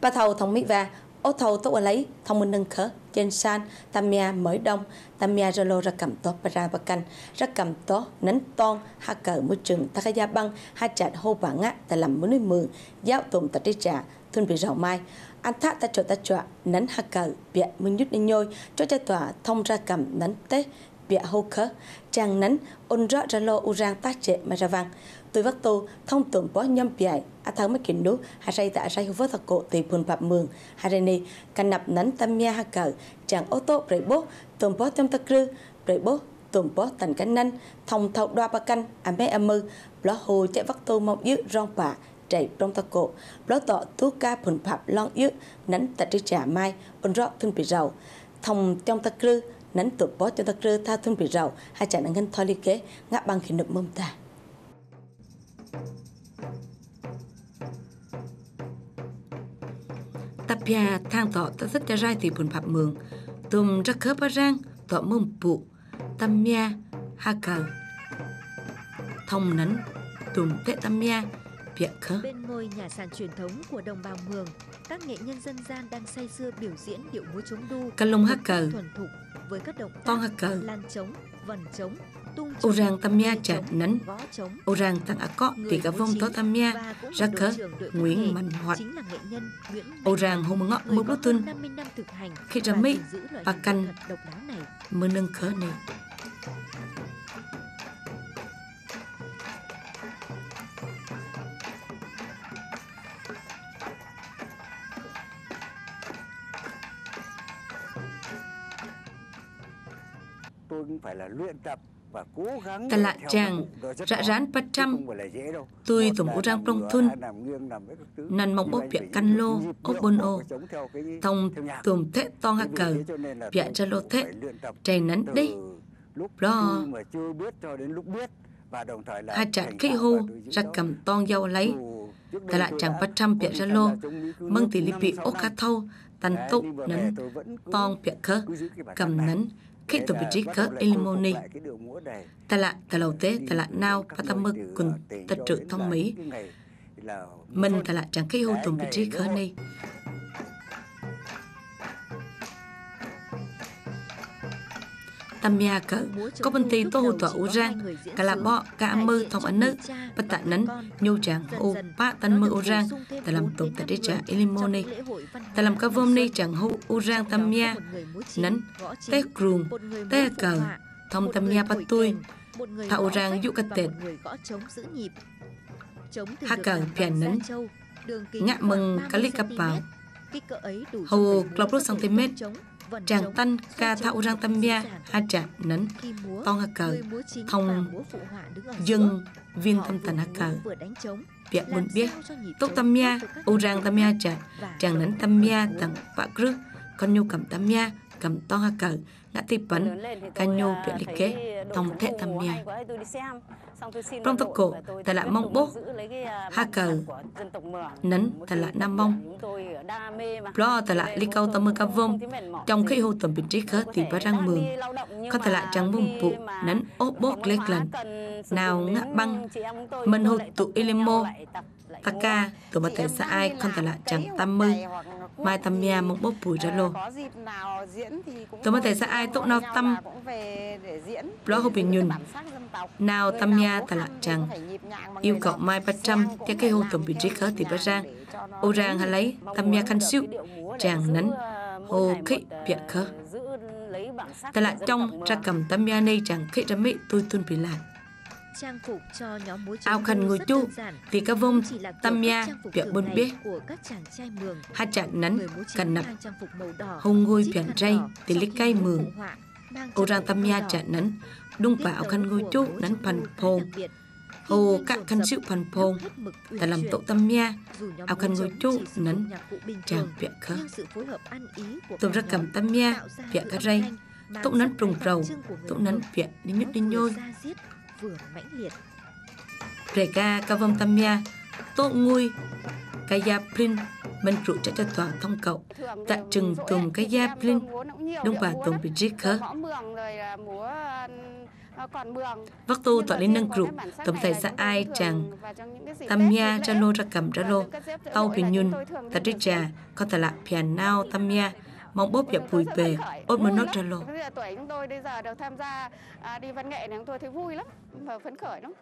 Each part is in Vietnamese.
bà thầu thông mỹ và, ô thầu tốt ở lấy, thông minh nâng khớ trên san tamia mới đông tamia rolo ra cầm tốt, bà ra bà canh ra cầm tốt nánh ton ha cờ môi trường, ta gia băng ha chặt hô và ngã ta làm mới nuôi mường, giáo tụng ta đi trả thun bị rào mai. Anh thác ta chỗ ta chọa nánh ha cờ bịa mình nhút nên nhôi, cho cha tòa thông ra cầm nánh tết bịa hô khớ chàng nánh ôn rõ ra lô u rang tác trệ mà ra vang. Tôi vắt tu thông tưởng bó nhâm bịa a thắng mấy kiện nú, hà say tại say vớt thật cổ tùy phun bạc mường, hà rê ni can nập nánh tâm mia ha cờ chàng ô tô bể bố tùm bó trong tắc cư bể bố tùm bó tành cánh nanh, thông thâu đoa ba canh à mê âm mư, ló hồ chạy vắt tu mong dứt rong bả chạy trong ta cổ, ló tọ thuốc ca phun phạm lon yếu nánh tại trí trả mai, ôn rõ thân bị giàu thông trong ta cư nánh tụt bó trong ta cư tha thân bị giàu hai chàng ngân thoi ly kế ngã bằng khi nụm mông ta. Tapia thang tọ ta rất ra thì buồn phạm mường. Tùm ra khớp rang tọ mông bụ. Tâm mia ha cờ. Thông nấn tùm tệ tâm mia bịa khớ. Bên ngôi nhà sàn truyền thống của đồng bào mường các nghệ nhân dân gian đang say sưa biểu diễn điệu múa chống đu căn lông ha cờ. thuần thục với các động cờ. lan trống vần trống tung ô rang tâm mia chặt nấn. gõ trống. Ô rang tăng cọ vì cả tó tâm mia ra khớ nguyễn mạnh hoạt. ô rang hôm ngọ mưa bút tuân 50 năm thực hành khi ra mỹ bà này. Mưa nâng khớ này lạ theo chàng, rã rán chứ trăm. là. Tôi là ổ rang ngửa, thun. Nằm mong bịa phải căn lô, ốc bôn ô. thông tùm thế Chính vì cờ thế cho là lô thế nấn từ đi và là hai thành khí hô và ra cầm ton dâu lấy đây lại đã bắt trăm đi ra lô mâng tỷ lý bị năm. khá thâu tàn tụ nhưng mà về nấn tôi vẫn cứ- ton bịa khớ cứ giữ cái bản cầm nấn khi Thế bị lại elimoni Tala cái điệu ta lầu ta nao Patamuk, Kun, ta đội trự thông là mỹ. Mình ta chẳng khí hô Tùng tụm bị trí này. Tamia cỡ có bên tì tô hù u rang cả là bọ cả mơ thông ấn nữ bất tạ nấn Nhu chàng hô Ba tân mơ U rang ta làm tục ta đi trả elimoni ta làm ca vôm ni chẳng hô U rang Tamia, nấn tê grùm tê cờ thông Tamia, bắt tôi thạo rang dụ cắt tệt hạ cờ phiền nấn ngạ mừng cá lì cặp vào hầu clop cm chàng tân ca thạo rang tâm mia ha chả nấn ton ha cờ thông dừng viên tâm tần ha cờ việc buồn biết tốt tâm mia u rang tâm mia chả chàng nấn tâm mia tặng bạ rước con nhu cầm tâm mia cầm ton ha cờ ngã tì bấn ca nhu việc lý kế thông thệ tâm mia trong tốc cổ ta lại mong bố ha cờ nấn ta lại nam mong lo ta lại ly câu tâm mơ ca vông trong khi hô tầm bình trí khớ thì bà răng mường. có ta lại chẳng mông bụ nấn ố bốt lết lần nào ngã băng. Mình hô tụ ilimo ta ca tụ bà thể xa ai con ta lại chẳng tâm mơ mai tâm mia mong bố bùi ra lô. Tụ bà thể xa ai tụ nào tâm. lo hô bình nhùn. nào tâm mia ta lại chẳng yêu cầu mai ba trăm theo cái hô tầm bình trí khớ thì bà rang ô rang hà lấy? tâm mia khăn siêu. chàng nấn hồ khị bịa khớ ta lại trong ra cầm tâm mia này chẳng khị ra mỹ tôi tuân bị lại trang phục cho nhóm múa Ao khăn ngồi chu, vì các vông tâm mia bịa bôn biết các nấn người múa cần nập hông ngôi biển ray lý sau cây mường. ô trang rang tâm đỏ. chặt nấn đung tấu khăn ngôi của chu chống phần phồng hồ Khi các khăn dập, phần phồng ta làm tổ tâm nhóm ao khăn trống chu bình chàng thường, bịa khớ nhưng sự phối hợp ăn ý của tụm cả ra cầm nhóm tâm mia tạo ra bịa những cá âm ray thanh mang tụ nấn sắc trùng rầu đặc trưng của người tụ nấn Mường. bịa đi nhất đi nhôi vừa mãnh liệt. Rể ca ca vông tâm mia tô ngui cái gia plin mình trụ cho cho toàn thông cậu. Tại trừng tùm cái gia plin đông bà là múa Vắc tu tọa lên nâng group, tổng thể ra ai chàng tam nha ra lô ra cầm ra lô, tàu bình nhun, ta trích trà, có thể là piano tam nha, mong bốp và bùi bề, ốt mà nốt ra lô. Tuổi chúng tôi bây giờ được tham gia à, đi văn nghệ này chúng tôi thấy vui lắm và phấn khởi lắm.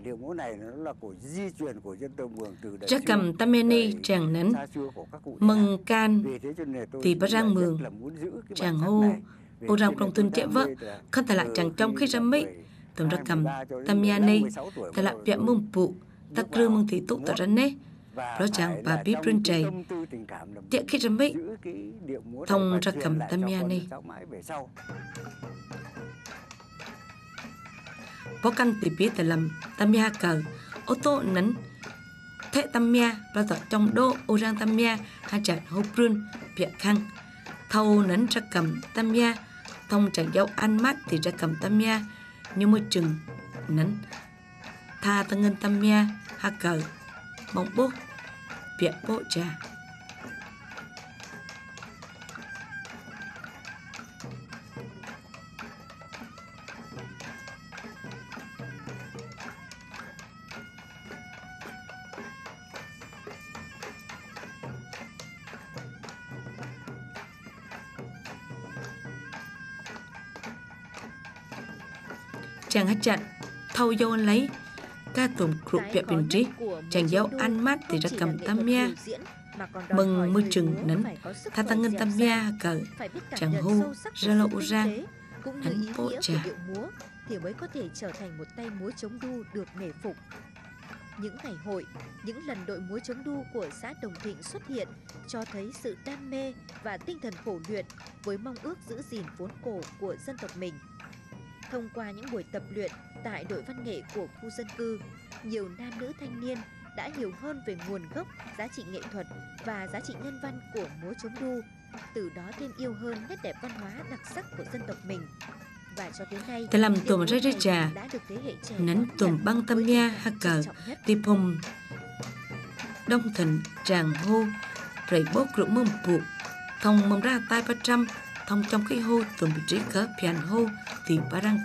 Điệu múa này nó là của di truyền của dân tộc Mường từ đời Chắc cầm tameni chàng nấn, mừng can, thì bắt răng mường, chàng hô, ô răng trong tuân trẻ vợ, không thể lại chàng trong khi ra mấy, tổng ra cầm tamiani, thể lại vẹn mông phụ, ta krư mông thị tụ tỏ ra nế, đó chàng bà biết rên trầy, tiện khi ra mấy, thông ra cầm tamiani bó căn tì tờ lầm làm tamia cờ. Ô tô nấn thế tamia và tọt trong đô ô rang tamia ha chặt hô prun bịa khăn thâu nấn ra cầm tamia thông chẳng dấu ăn mắt thì ra cầm tamia, như môi trường nấn. Tha tăng ngân tamia ha cờ mong bố bịa bố trà. Chàng hát chặn thâu dâu anh lấy ca tùm crụ bịa bình trí chàng dâu ăn mát thì ra cầm tam mia mừng môi trừng nấn tha tăng ngân tam mia cờ chàng hô ra lộ rang ý bộ trà. thì mới có thể trở thành một tay múa chống đu được nể phục. Những ngày hội, những lần đội múa chống đu của xã Đồng Thịnh xuất hiện cho thấy sự đam mê và tinh thần khổ luyện với mong ước giữ gìn vốn cổ của dân tộc mình. Thông qua những buổi tập luyện tại đội văn nghệ của khu dân cư, nhiều nam nữ thanh niên đã hiểu hơn về nguồn gốc, giá trị nghệ thuật và giá trị nhân văn của múa chống đu, từ đó thêm yêu hơn nét đẹp văn hóa đặc sắc của dân tộc mình. Và cho đến nay, tùm múa ra ra trà tùm nhận băng với nha ha cờ đi pom đông thần tràng hô rầy bốc rượu mâm phụ thông mầm ra tai ba trăm thông trong cái hô tùm bị trí khớ piano hô thì ba răng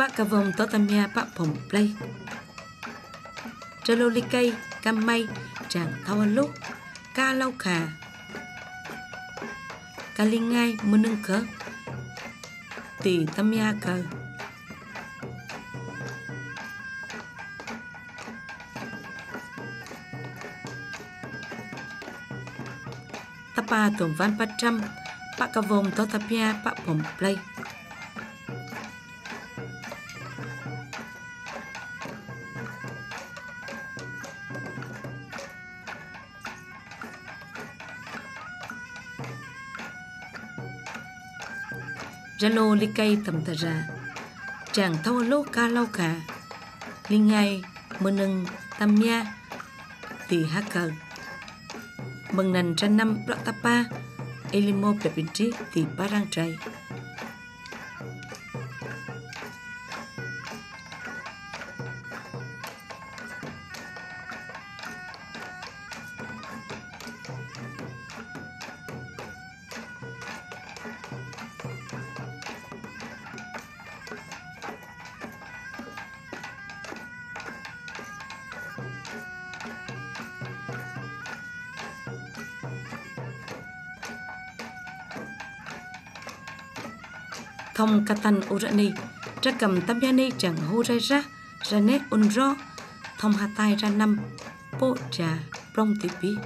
trầy Pak kavong to tamia pak pom play. Tralo li cây, cam may, chàng thao lúc, ca lau khà. Ca linh ngai mơ nâng khớ. Tỷ tamia cờ. Tapa tổng văn pa trăm, pak kavong to tapia pak pom play. Ralo li cây tầm tà ra. Chàng thâu lô ca lau cả Li ngay, mơ nâng, tam nha. Tì ha cờ Mừng nành ra năm rõ ta Elimo bẹp bình tì ba răng trai. Thông katan urani ra cầm tam yani chẳng hô ra ra ra nét unro thông hà tai ra năm po trà prong tipi